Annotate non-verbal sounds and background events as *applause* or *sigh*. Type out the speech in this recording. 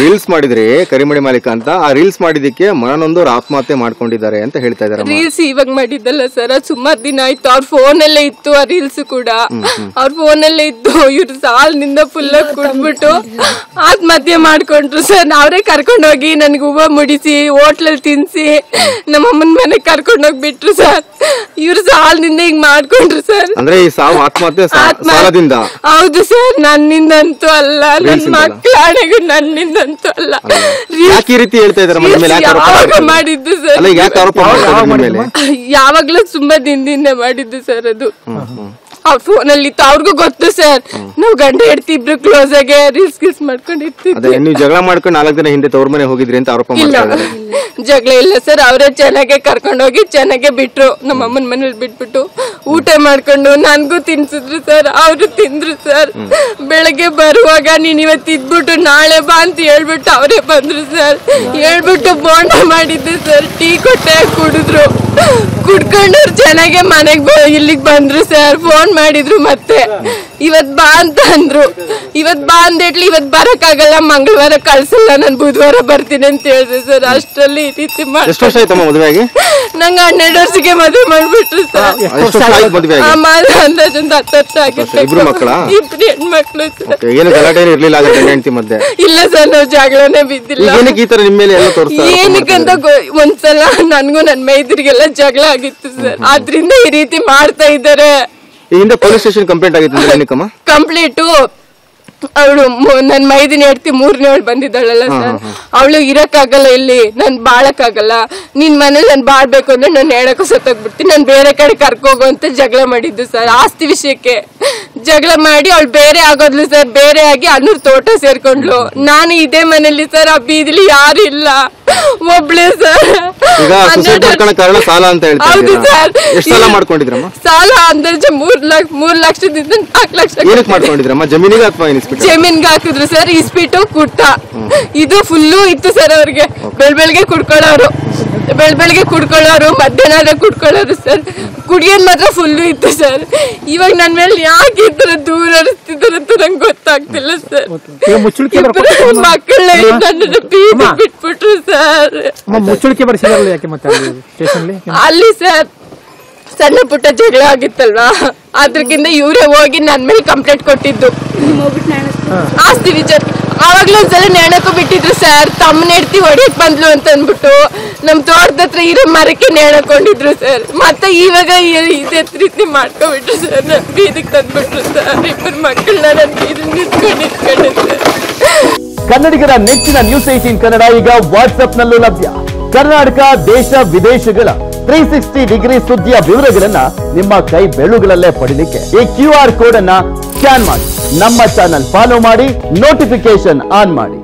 Reels ಮಾಡಿದ್ರಿ ಕರಿಮಣಿ ಮಾಲೀಕ ಅಂತ ಆ ರೀಲ್ಸ್ ಮಾಡಿದಕ್ಕೆ ಮನನೊಂದು ಅವ್ರು ಆತ್ಮಹತ್ಯೆ ಮಾಡ್ಕೊಂಡಿದ್ದಾರೆ ಅಂತ ಹೇಳ್ತಾ ಇದಾರೆ ರೀಲ್ಸ್ ಇವಾಗ ಮಾಡಿದ್ದಲ್ಲ ಸರ್ ಸುಮಾರು ದಿನ ಆಯ್ತು. ಅವ್ರ ಫೋನ್ ಅಲ್ಲೇ ಇತ್ತು ಆ ರೀಲ್ಸ್ ಕೂಡ. ಅವ್ರ ಫೋನ್ ಅಲ್ಲೇ ಇತ್ತು ಇವ್ರು ಸಾಲಿನಿಂದ ಫುಲ್ ಕುಡ್ಬಿಟ್ಟು ಆತ್ಮಹತ್ಯೆ ಮಾಡ್ಕೊಂಡ್ರು ಸರ್. ಅವರೇ ಕರ್ಕೊಂಡೋಗಿ ನನ್ಗೆ ಹೂವ ಮುಡಿಸಿ ಹೋಟ್ಲಲ್ಲಿ ತಿನ್ಸಿ ನಮ್ಮ ಅಮ್ಮನ ಮನೆಗೆ ಕರ್ಕೊಂಡು ಹೋಗಿ ಬಿಟ್ರು ಸರ್. ಇವ್ರು ಸಾಲ್ನಿಂದ ಹಿಂಗ್ ಮಾಡ್ಕೊಂಡ್ರು ಸರ್. ಅಂದ್ರೆ ಈ ಸಾವು ಆತ್ಮಹತ್ಯೆ ಹೌದು ಸರ್ ನನ್ನಿಂದಂತೂ ಅಲ್ಲ. ನನ್ನ? ಮಕ್ಕಳ ಹಣೆಗೂ ನನ್ನಿಂದಂತೂ ಅಲ್ಲ. ಯಾಕೆ ಈ ರೀತಿ ಹೇಳ್ತಾ ಇದ್ದಾರೆ ಮನೆ ಮೇಲೆ? ಯಾಕೆ ಆರೋಪ ಯಾವಾಗ ಮಾಡ್ತಾ ಮಾಡಿದ್ದು ಸರ್ ಅಲ್ಲ ಈಗ ಯಾಕೆ ಆರೋಪ ಮಾಡ್ತಾ ನಿಮ್ಮ ಮೇಲೆ? ಯಾವಾಗ್ಲೂ ತುಂಬಾ ದಿನದಿಂದ ಮಾಡಿದ್ದು ಸರ್ ಅದು. ಫೋನ್ ಅಲ್ಲಿ ಇತ್ತು. ಅವ್ರಿಗೂ ಗೊತ್ತು ಸರ್. ನಾವು ಗಂಡ ಹೆಡ್ತಿ ಇಬ್ರು ಕ್ಲೋಸ್ ಆಗಿ ರೀಲ್ಸ್ ಗಿಲ್ಸ್ ಮಾಡ್ಕೊಂಡಿರ್ತಿದ್ವಿ ಅದೇ ನೀವು ಜಗಳ ಮಾಡ್ಕೊಂಡು ನಾಲ್ಕು ದಿನ ಹಿಂದೆ ತವ್ರ ಮನೆ ಹೋಗಿದ್ರಿ ಅಂತ ಆರೋಪ ಇಲ್ಲ. ಮಾಡ್ತಾ ಜಗಳ ಇಲ್ಲ ಸರ್. ಅವರೇ ಚೆನ್ನಾಗೆ ಕರ್ಕೊಂಡೋಗಿ ಚೆನ್ನಾಗೆ ಬಿಟ್ರು. ನಮ್ಮ ಅಮ್ಮನ ಮನೇಲಿ ಬಿಟ್ಬಿಟ್ಟು ಊಟ ಮಾಡ್ಕೊಂಡು ನನಗೂ ತಿನ್ಸಿದ್ರು ಸರ್. ಅವರು ತಿಂದ್ರು ಸರ್. ಬೆಳಗ್ಗೆ ಬರುವಾಗ ನೀನ್ ಇವತ್ತು ಇದ್ಬಿಟ್ಟು ನಾಳೆ ಬಾ ಅಂತ ಹೇಳ್ಬಿಟ್ಟು ಅವರೇ ಬಂದ್ರು ಸರ್. ಹೇಳ್ಬಿಟ್ಟು ಬೋಂಡ ಮಾಡಿದ್ದೆ ಸರ್. ಟೀ ಕೊಟ್ಟೆ ಕುಡಿದ್ರು. ಕುಡ್ಕೊಂಡು ಚೆನ್ನಾಗೆ ಮನೆಗೆ ಇಲ್ಲಿಗೆ ಬಂದ್ರು ಸರ್. ಫೋನ್ ಮಾಡಿದ್ರು ಮತ್ತೆ. ಇವತ್ ಬಾ ಅಂತ ಅಂದ್ರು. ಇವತ್ ಬಾ ಅಂದೇಟ್ಲಿ ಇವತ್ ಬರಕ್ಕಾಗಲ್ಲ ಮಂಗಳವಾರ ಕಳ್ಸಲ್ಲ ನಾನು ಬುಧವಾರ ಬರ್ತೀನಿ ಅಂತ ಹೇಳಿದೆ ಸರ್. ಅಷ್ಟರಲ್ಲಿ ಈ ರೀತಿ ಮಾಡಿ ಎಷ್ಟು ವರ್ಷ ಆಯ್ತಮ್ಮ ನಂಗೆ ಹನ್ನೆರಡು ವರ್ಷಕ್ಕೆ ಮದುವೆ ಮಾಡ್ಬಿಟ್ರು ಸರ್. ಆಗಿ ಅಂದಾಜು ಒಂದು ಹತ್ತು ವರ್ಷ ಆಗಿತ್ತು ಇಬ್ರು ಮಕ್ಕಳಾ? ಇಬ್ರು ಹೆಣ್ಮಕ್ಳು ಸರ್. ಏನು ಗಲಾಟೆ ಏನು ಇರ್ಲಿಲ್ಲ ಆಗ ಗಂಡ ಹೆಂಡತಿ ಮಧ್ಯೆ? ಇಲ್ಲ ಸರ್ ನಾವು ಜಗಳನೇ ಬಿದ್ದಿಲ್ಲ. ಏನಕ್ಕೆ ಈ ತರ ನಿಮ್ಮ ಮೇಲೆ ಎಲ್ಲ ತೋರಿಸ್ತಾ ಏನಕ್ಕಂತ ಗೊ- ಒಂದ್ಸಲ ನನ್ಗೂ ನನ್ ಮೈದ್ರಿಗೆಲ್ಲ ಜಗಳ ಆಗಿತ್ತು ಸರ್. ಆದ್ರಿಂದ ಈ ರೀತಿ ಮಾಡ್ತಾ ಇದ್ದಾರೆ. ಈ ಹಿಂದೆ ಪೊಲೀಸ್ ಸ್ಟೇಷನ್ ಕಂಪ್ಲೇಂಟ್ ಆಗಿತ್ತು *laughs* ಏನಕ್ಕಮ್ಮ? ಕಂಪ್ಲೀಟು ಅವಳು ನನ್ನ ಮೈದಿನ ಹೆಡ್ತಿ ಮೂರನೇ ಅವಳು ಬಂದಿದ್ದಾಳಲ್ಲ ಸರ್. ಅವಳು ಇರಕ್ಕಾಗಲ್ಲ ಇಲ್ಲಿ ನಾನು ಬಾಳಕ್ಕಾಗಲ್ಲ. ನಿನ್ ಮನೇಲಿ ನಾನು ಬಾಳ್ಬೇಕು ಅಂದ್ರೆ ನಾನು ಹೇಳಕ್ಕೂ ಸತ್ತೋಗ್ಬಿಡ್ತೀನಿ. ನಾನು ಬೇರೆ ಕಡೆ ಕರ್ಕೋಗು ಅಂತ ಜಗಳ ಮಾಡಿದ್ದು ಸರ್ ಆಸ್ತಿ ವಿಷಯಕ್ಕೆ. ಜಗಳ ಮಾಡಿ ಅವಳು ಬೇರೆ ಆಗೋದ್ಲು ಸರ್ ಬೇರೆ ಆಗಿ ಅನ್ನೂರ್ ತೋಟ ಸೇರ್ಕೊಂಡ್ಲು ನಾನು ಇದೇ ಮನೇಲಿ ಸರ್ ಆ ಬೀದಿಲಿ ಯಾರು ಇಲ್ಲ. ಒಬ್ಳೆ ಸರ್. ಈಗ ಸುಸೈಡ್ ಮಾಡ್ಕೊಳ್ಳೋ ಕಾರಣ ಸಾಲ ಅಂತ ಹೇಳ್ತಾರೆ ಹೌದು ಇದ್ದೀರಾ? ಸರ್. ಎಷ್ಟು ಸಾಲ ಮಾಡ್ಕೊಂಡಿದ್ರಮ್ಮ? ಸಾಲ ಅಂದಾಜು ಮೂರ್ ಲಕ್ಷ ಮೂರ್ ಲಕ್ಷದಿಂದ ನಾಲ್ಕು ಲಕ್ಷ ಏನಕ್ಕೆ ಮಾಡ್ಕೊಂಡಿದ್ರಮ್ಮ? ಜಮೀನಿಗೆ ಅಥವಾ ಇನ್ಸ್ಪೆಕ್ಟರ್ ಜಮೀನ್ಗೆ ಹಾಕಿದ್ರು ಸರ್ ಇಸ್ಬಿಟ್ಟು ಕುಟ್ಟ ಇದು ಫುಲ್ಲು ಇತ್ತು ಸರ್ ಅವ್ರಿಗೆ. ಬೆಳ್ ಬೆಳಗ್ಗೆ ಕುಡ್ಕೊಳ್ಳೋರು. ಬೆಳ್ ಬೆಳಗ್ಗೆ ಕುಡ್ಕೊಳ್ಳೋರು ಮಧ್ಯಾಹ್ನ ಕುಡ್ಕೊಳ್ಳೋರು ಸರ್. ಕುಡಿಯೋದು ಮಾತ್ರ ಫುಲ್ಲು ಇತ್ತು ಸರ್. ಇವಾಗ ನನ್ನ ಮೇಲೆ ಯಾಕೆ ಈ ಥರ ದೂರ ಅಂತ ನಂಗೆ ಗೊತ್ತಾಗ್ತಿಲ್ಲ ಸರ್. ಮಕ್ಕಳನ್ನ ನನ್ನ ಬೀದಿ ಬಿಟ್ಬಿಟ್ರು ಸರ್. ಅಲ್ಲಿ ಸರ್ ಸಣ್ಣ ಪುಟ್ಟ ಜಗಳ ಆಗಿತ್ತಲ್ವಾ? ಅದ್ರಕ್ಕಿಂತ ಇವರೇ ಹೋಗಿ ನನ್ ಮೇಲೆ ಕಂಪ್ಲೇಂಟ್ ಕೊಟ್ಟಿದ್ದು. ಆಸ್ತಿ ವಿಚಾರ. ಆವಾಗ್ಲೂ ಒಂದ್ಸಲ ನೇಣಕ್ಕೂ ಬಿಟ್ಟಿದ್ರು ಸರ್ ತಮ್ಮ ನೆಡ್ತಿ ಹೊಡಿಯಕ್ ಬಂದ್ಲು ಅಂತ ಅಂದ್ಬಿಟ್ಟು ನಮ್ ತೋಟದ ಹತ್ರ ಇರೋ ಮರಕ್ಕೆ ನೇಣಕೊಂಡಿದ್ರು ಸರ್ ಮತ್ತೆ ಇವಾಗ ಇದೇ ರೀತಿ ಮಾಡ್ಕೊಬಿಟ್ರು ಸರ್ ನನ್ ಬೀದಿಗೆ ತಂದ್ಬಿಟ್ರು ಸರ್ ಇಬ್ಬರು ಮಕ್ಕಳನ್ನ ನನ್ ಬೀದಿ ನಿಂತ್ಕೊಂಡು ನಿಂತ್ಕೊಂಡಿದ್ದೆ ಕನ್ನಡಿಗರ ನೆಚ್ಚಿನ ನ್ಯೂಸ್ ಏಟೀನ್ ಕನ್ನಡ ಈಗ ವಾಟ್ಸ್ಆಪ್ನಲ್ಲೂ ಲಭ್ಯ. ಕರ್ನಾಟಕ, ದೇಶ, ವಿದೇಶಗಳ ತ್ರೀ ಸಿಕ್ಸ್ಟಿ ಡಿಗ್ರಿ ಸುದ್ದಿಯ ವಿವರಗಳನ್ನ ನಿಮ್ಮ ಕೈ ಬೆಳುಗಳಲ್ಲೇ ಪಡಿಲಿಕ್ಕೆ ಈ ಕ್ಯೂ ಆರ್ ಕೋಡ್ ಅನ್ನ ಸ್ಕ್ಯಾನ್ ಮಾಡಿ. ನಮ್ಮ ಚಾನಲ್ ಫಾಲೋ ಮಾಡಿ ನೋಟಿಫಿಕೇಶನ್ ಆನ್ ಮಾಡಿ.